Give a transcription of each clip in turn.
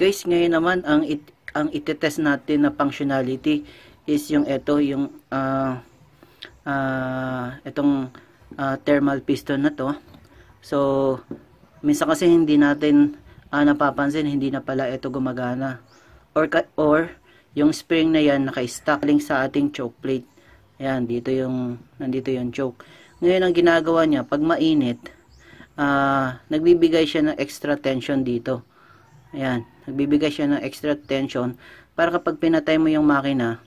Guys, ngayon naman ang it, ang itetest natin na functionality is yung ito, yung uh, uh, itong uh, thermal piston na to. So, minsan kasi hindi natin uh, napapansin, hindi na pala ito gumagana. Or, or yung spring na yan naka-stack sa ating choke plate. Ayan, dito yung, nandito yung choke. Ngayon, ang ginagawa niya, pag mainit, uh, nagbibigay siya ng extra tension dito. Ayan, nagbibigay siya ng extra tension para kapag pinatay mo yung makina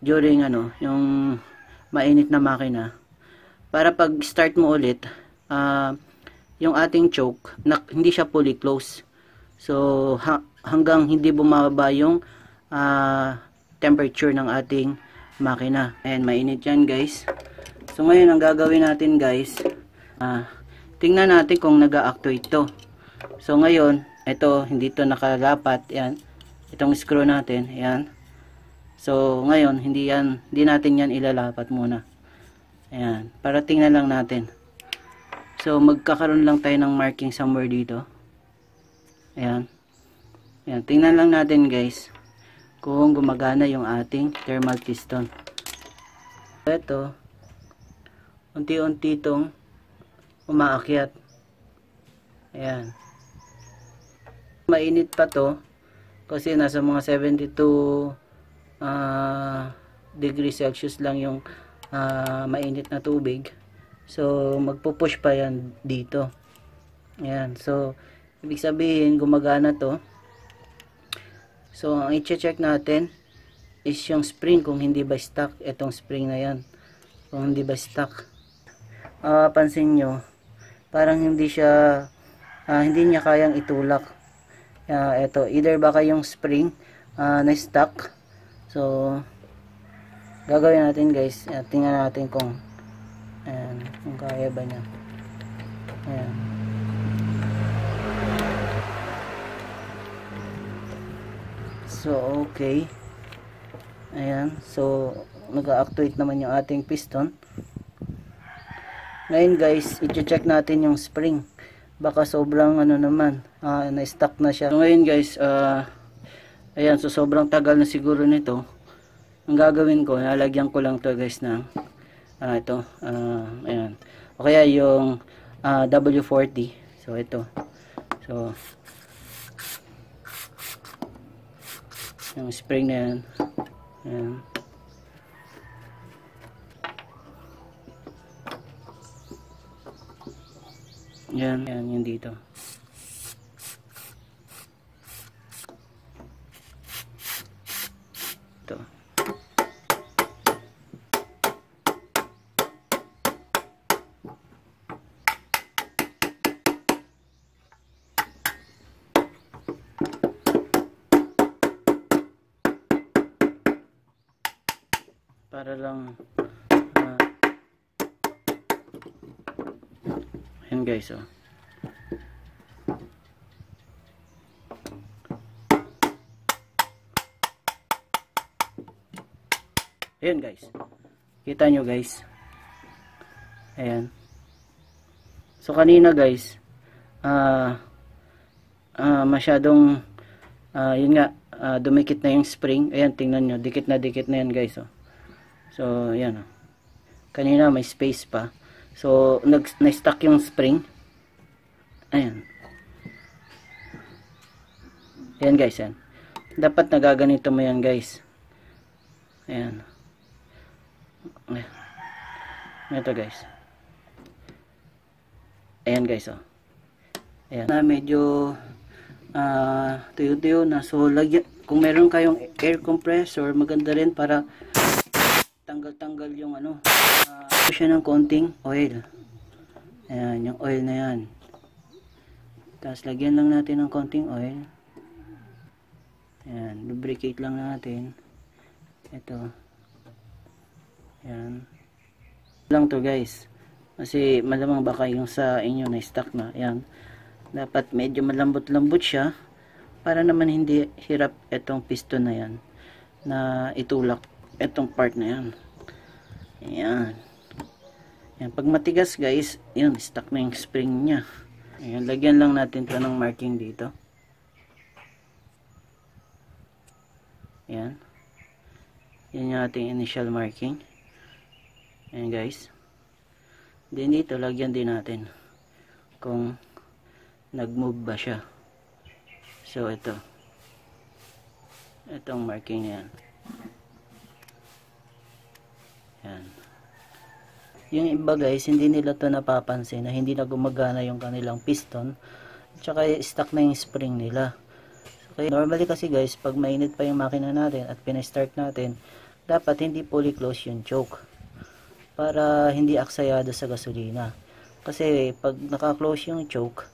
during ano, yung mainit na makina, para pag start mo ulit, uh, yung ating choke, na, hindi siya fully close. So, ha, hanggang hindi bumaba yung uh, temperature ng ating makina. And mainit yan guys. So, ngayon ang gagawin natin guys, uh, tingnan natin kung nag-actuate to. So, ngayon, ito, hindi to nakalapat. Yan. Itong screw natin. Yan. So, ngayon, hindi yan, hindi natin yan ilalapat muna. Ayan. Para tingnan lang natin. So, magkakaroon lang tayo ng marking somewhere dito. Ayan. Ayan. Tingnan lang natin guys kung gumagana yung ating thermal piston. Ito, unti-unti itong umaakyat. Ayan mainit pa to kasi nasa mga 72 uh, degree Celsius lang yung uh, mainit na tubig. So magpupush pa yan dito. Ayan. So ibig sabihin gumagana to. So ang i-check natin is yung spring kung hindi ba stuck. Itong spring na yan. Kung hindi ba stuck. Uh, pansin nyo parang hindi siya uh, hindi niya kayang itulak uh, ito either baka yung spring uh, na stuck so gagawin natin guys. Uh, tingnan natin kung ayan, kung kaya ba niya. Ayan. So okay. Ayan so nag-actuate naman yung ating piston. Ngayon guys i-check natin yung spring baka sobrang ano naman uh, na-stuck na siya. So ngayon guys uh, ayan so sobrang tagal na siguro nito. Ang gagawin ko lalagyan ko lang to guys ng uh, ito uh, ayan. O kaya yung uh, W40 so ito. So yung spring na yan. Ayan Yan, yan, yung dito. Ito. Para lang Ayan guys, oh. Ayan guys. Kita nyo guys. Ayan. So kanina guys, ah uh, uh, masyadong uh, yun nga, uh, dumikit na yung spring. Ayan, tingnan nyo. Dikit na dikit na yan guys. Oh. So, ayan. Oh. Kanina may space pa. So, nag, na-stuck yung spring. Ayan. Ayan guys, yan. Dapat nagaganito mo yan guys. Ayan. Ayan. Ito guys. Ayan guys, oh. Ayan. Na medyo uh, tuyo-tuyo na. So, lagyan, kung meron kayong air compressor, maganda rin para tanggal-tanggal yung ano, uh, siya ng konting oil. Ayan, yung oil na yan. Tapos, lagyan lang natin ng konting oil. Ayan, lubricate lang natin. Ito. Ayan. lang to guys. Kasi malamang baka yung sa inyo na stuck na. Ayan. Dapat medyo malambot-lambot siya para naman hindi hirap itong piston na yan na itulak itong part na yan. Ayan. Ayan. Pag matigas guys, yun, stuck na yung spring niya. Ayan, lagyan lang natin to ng marking dito. Ayan. Yan yung ating initial marking. Ayan guys. Then dito, lagyan din natin kung nag-move ba siya. So, ito. Itong marking yan. Yan. Yung iba guys, hindi nila to napapansin na hindi na gumagana yung kanilang piston. Tsaka stuck na yung spring nila. So, kaya normally kasi guys, pag mainit pa yung makina natin at pinastart natin, dapat hindi fully close yung choke. Para hindi aksayado sa gasolina. Kasi pag naka-close yung choke,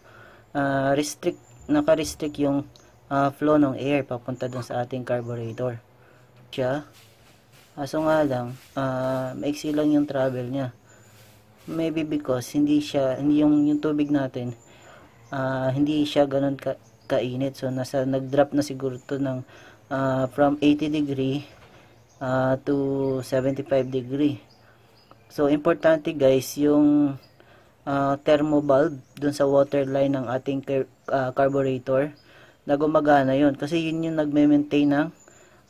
uh, restrict, naka-restrict yung uh, flow ng air papunta dun sa ating carburetor. Siya, aso nga lang, uh, maiksi lang yung travel niya maybe because hindi siya hindi yung yung tubig natin uh, hindi siya ganun ka, kainit. So nasa nag-drop na siguro to ng uh, from 80 degree uh, to 75 degree. So importante guys yung uh, thermo bulb dun sa water line ng ating uh, carburetor na gumagana yun. Kasi yun yung nagme-maintain ng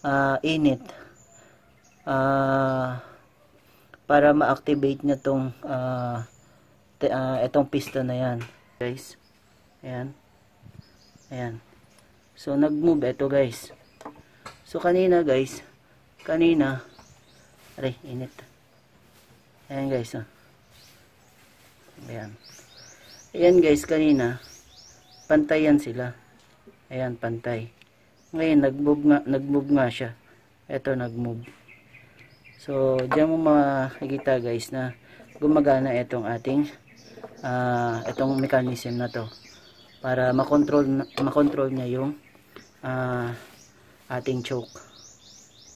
uh, init. Ah uh, para ma-activate niya tong uh, uh, itong piston na yan. Guys ayan. Ayan. So nag-move ito guys. So kanina guys kanina aray init. Ayan guys oh. ayan. Ayan guys kanina pantay yan sila. Ayan pantay. Ngayon nag-move nga, nag-move nga siya. Ito nag-move So, diyan mo makikita guys na gumagana itong ating uh, itong mechanism na to para makontrol makontrol niya yung uh, ating choke.